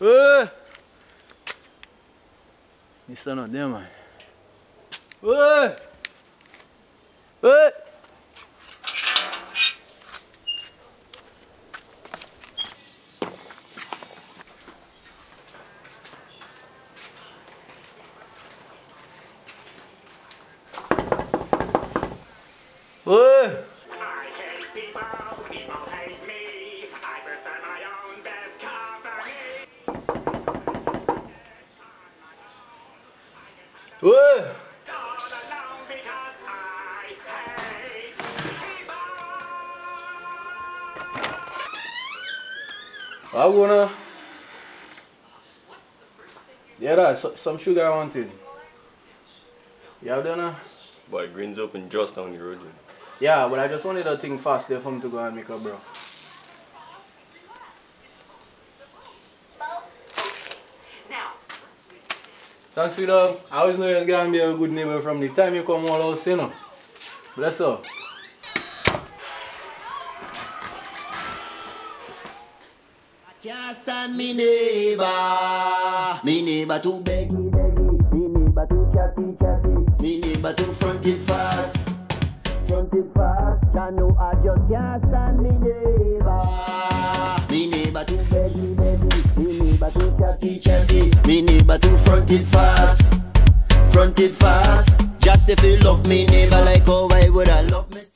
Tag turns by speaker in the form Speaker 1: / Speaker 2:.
Speaker 1: Hey! Mr. Not there, man. Hey! Hey! Hey! Hey!
Speaker 2: All alone because I hate people.
Speaker 1: How gonna? Yeah, that some sugar I wanted. You have done a?
Speaker 3: Boy, Green's open just down the road.
Speaker 1: Yeah, but I just wanted a thing fast there for me to go and make a bro. Thanks, for dog. I always know you're gonna be a good neighbor from the time you come all house, you know. Bless up.
Speaker 4: Can't stand me neighbor. Me neighbor too beggy beggy. Me neighbor too chatty chatty. Me neighbor too fronted fast. Fronted fast. I know I just can't stand me neighbor. Me neighbor too beggy beggy. Me neighbor too chatty chatty. Me neighbor too fronted fast. Fronted fast. Just if you love me neighbor like how I would I love me.